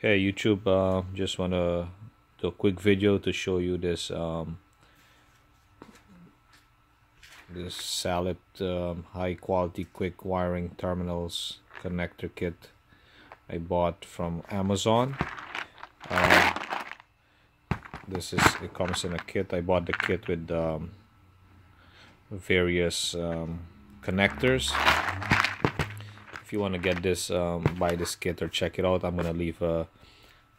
Hey YouTube, uh, just want to do a quick video to show you this um, this Salit um, high quality quick wiring terminals connector kit I bought from Amazon. Uh, this is it comes in a kit. I bought the kit with um, various um, connectors if you want to get this um, buy this kit or check it out i'm gonna leave a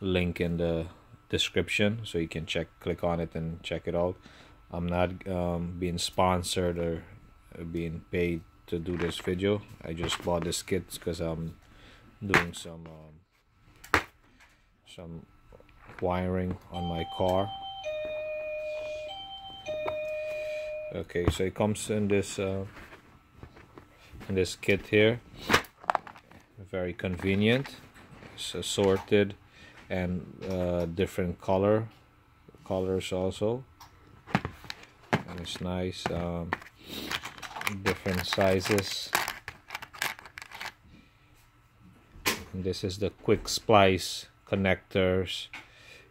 link in the description so you can check click on it and check it out. I'm not um, being sponsored or being paid to do this video. I just bought this kit because i'm doing some um, some wiring on my car. Okay so it comes in this uh, in this kit here very convenient. It's assorted and uh, different color colors also. And it's nice um, different sizes. And this is the quick splice connectors.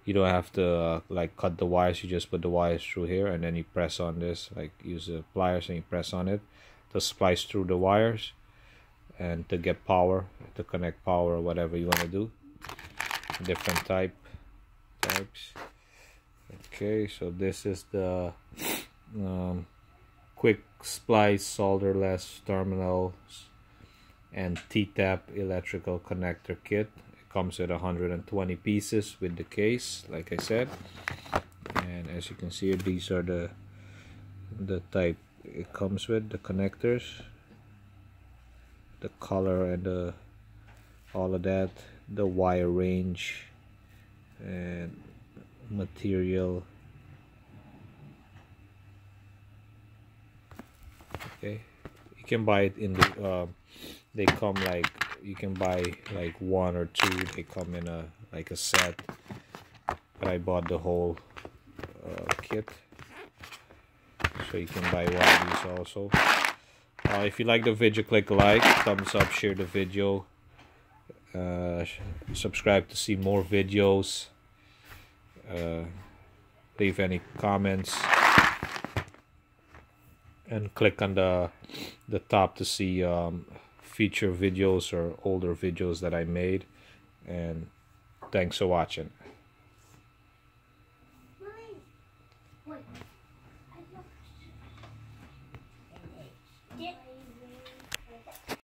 You don't have to uh, like cut the wires. You just put the wires through here and then you press on this like use the pliers and you press on it to splice through the wires and to get power to connect power whatever you want to do. Different type types. Okay so this is the um, quick splice solderless terminals and T-tap electrical connector kit. It comes with 120 pieces with the case like I said. And as you can see these are the the type it comes with the connectors the color and the all of that the wire range and material. Okay? You can buy it in the uh, they come like you can buy like one or two they come in a like a set. But I bought the whole uh, kit. So you can buy one of these also uh, if you like the video click like thumbs up share the video. Uh, subscribe to see more videos. Uh, leave any comments. And click on the the top to see um, future videos or older videos that I made. And thanks for watching